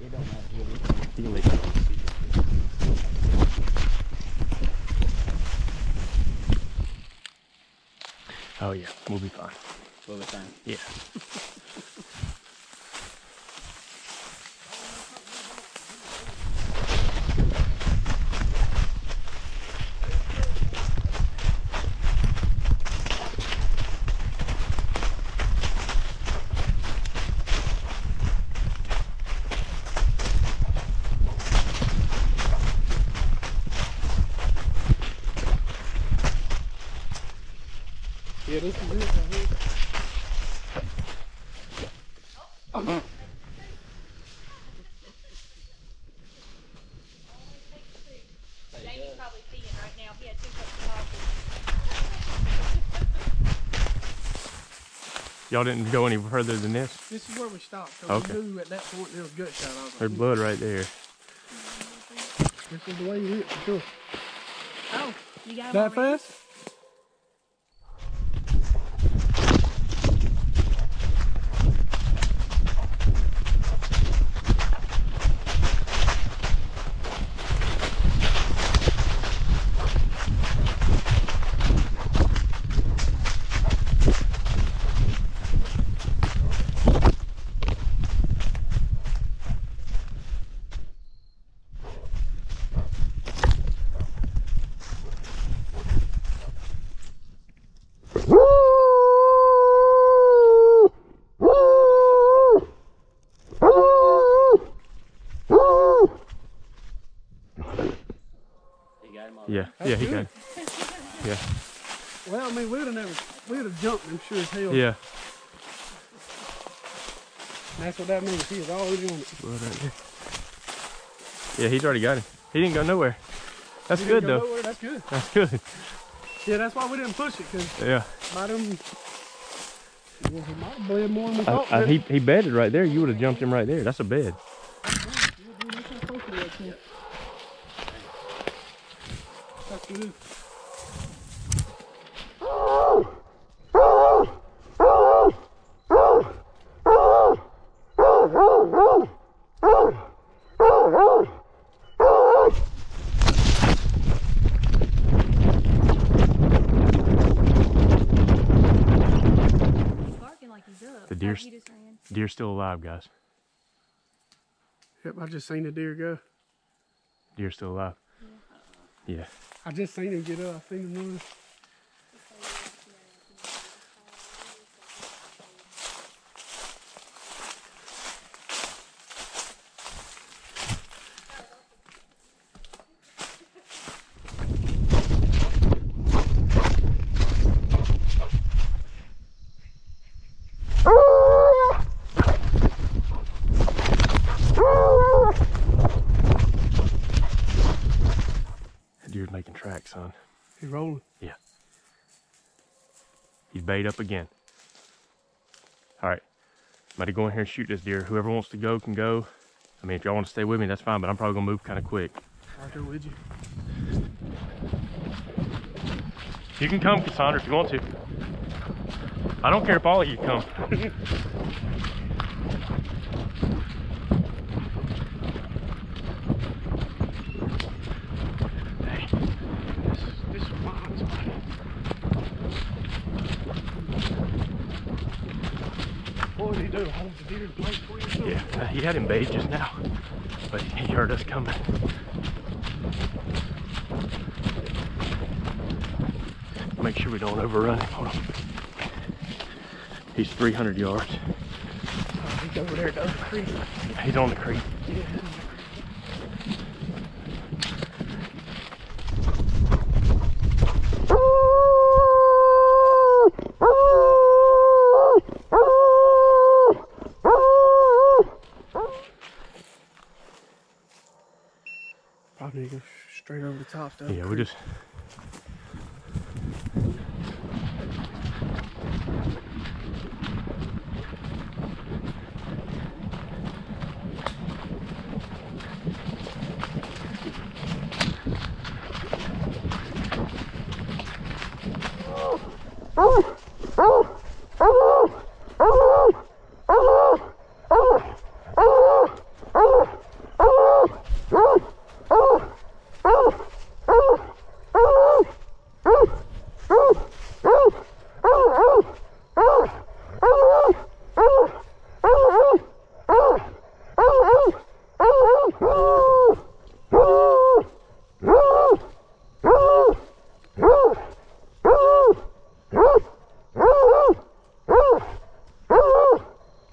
It don't matter. He'll eat. He can leave. Oh yeah, we'll be fine. We'll be fine. Yeah. Yeah, this is it right here. Jamie's probably peeing right now. He had two cups of coffee. Y'all didn't go any further than this. This is where we stopped. Okay. we knew at that point there was gut shot. I was There's hmm. blood right there. this is the way you went for sure. Oh, you got him That fast? You got him already? Yeah, That's yeah, he good. got. Yeah, Well, I mean, we would have never, we would have jumped him sure as hell. Yeah. That's what that means. He was always on it. Right. Yeah, he's already got it. He didn't go nowhere. That's He good go though. nowhere, That's good. That's good. Yeah, that's why we didn't push it because Yeah. might have, well, he might bled more than we I. I, he he bedded right there. You would have jumped him right there. That's a bed. That's good. He's barking like he's up. The Oh, deer's- he just ran. Deer's still alive, guys. Yep, I just seen the deer go. Deer's still alive. Yeah. I just seen him get up. I seen him run. That deer's making tracks, son. He rolling. Yeah. He's bayed up again. All right. I'm about to go in here and shoot this deer. Whoever wants to go can go. I mean, if y'all want to stay with me, that's fine, but I'm probably going to move kind of quick. Right there with you. You can come, Cassandra, if you want to. I don't care if all of you come. hey, This, this is mine. spot. What did he do? Hold the deer in place for you? yeah, uh, he had him bayed just now, but he heard us coming. Make sure we don't overrun him. Hold on. He's 300 yards. Oh, he's over there at the other creek. He's on the creek. Yeah.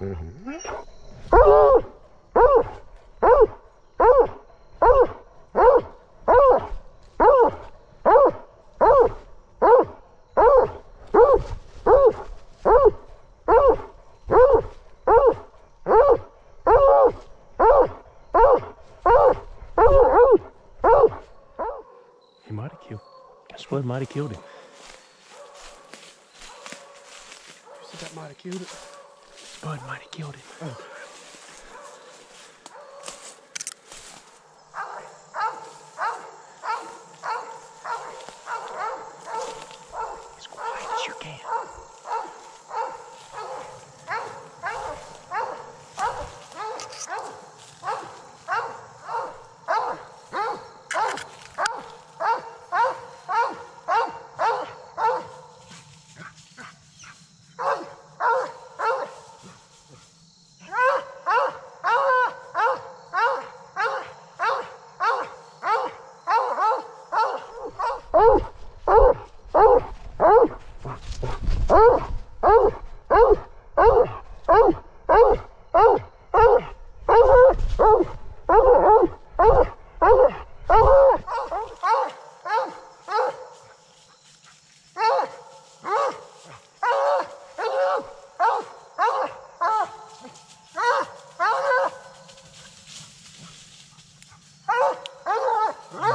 He might have killed. I swear, might have killed him. You said that might have killed it. Spud might have killed him. Oh. As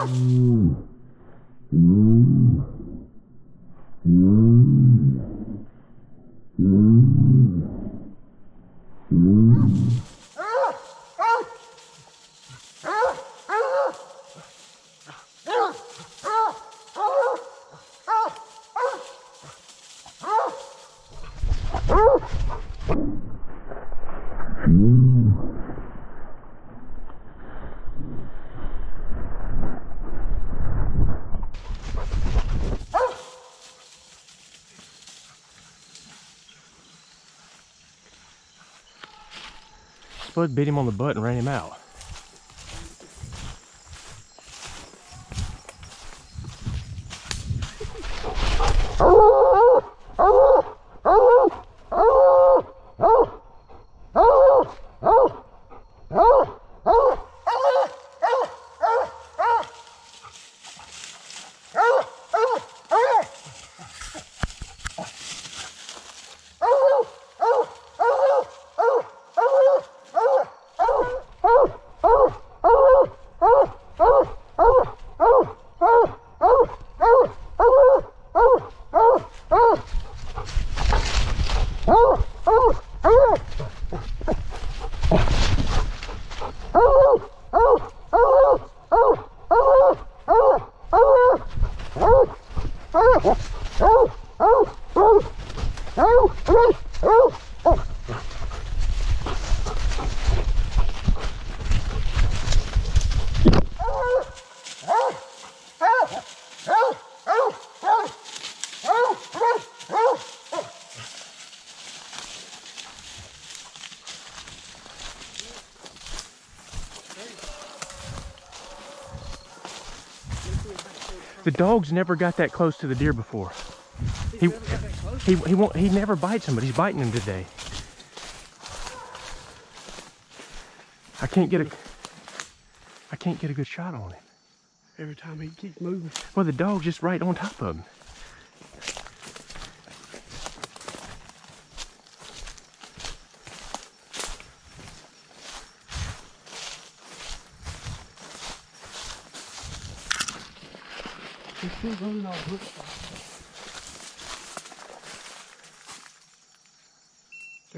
Mm-hmm. Spud bit him on the butt and ran him out. Yeah. The dog's never got that close to the deer before. He he he won't he never bites him, but he's biting him today. I can't get a I can't get a good shot on him. Every time he keeps moving. Well, the dog's just right on top of him. There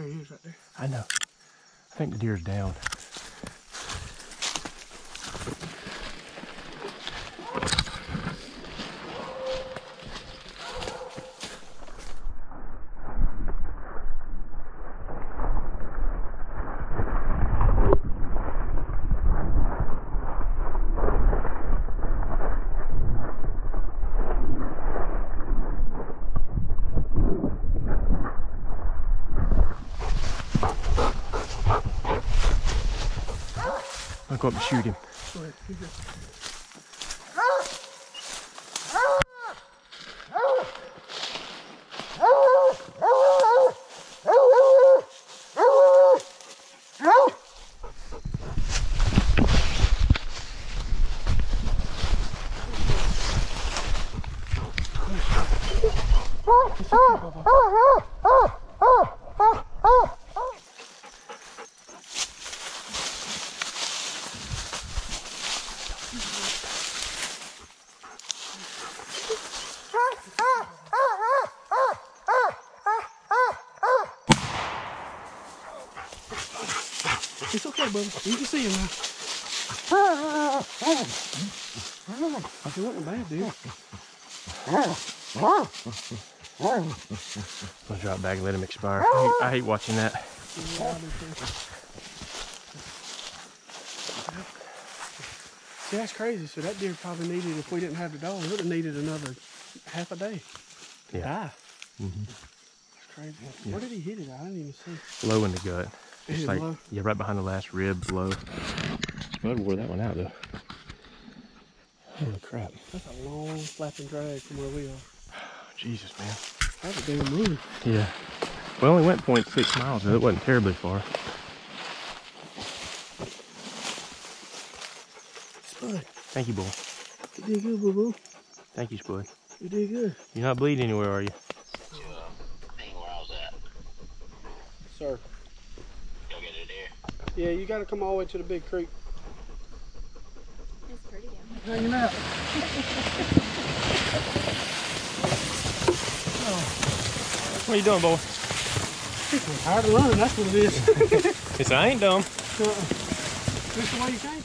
he is right there. I know. I think the deer's down. go up and shoot him. Ah, ah, ah, ah. He's okay, Bubba. You can see him now. It wasn't bad deer. I'll drop back and let him expire. I hate, I hate watching that. Yeah, I do too. See, that's crazy. So that deer probably needed, if we didn't have the dog, it would have needed another half a day. to Yeah. Die. Mhm. That's crazy. Where did he hit it? I didn't even see. Low in the gut. Hit Just like, low. yeah, right behind the last rib, low. Bud wore that one out though. Holy crap. That's a long flapping drag from where we are. Jesus, man. That's a damn move. Yeah. We only went 0.6 miles, so it wasn't terribly far. Spud, Thank you, boy. you did good, boo boo. Thank you, Spud. You did good. You're not bleeding anywhere, are you? Hang where I was at. Sir. Go get it there. Yeah, you got to come all the way to the big creek. It's pretty down. Hanging out. What are you doing, boy? I'm tired of running, that's what it is. It's I ain't dumb. Uh-uh. Just the way you came.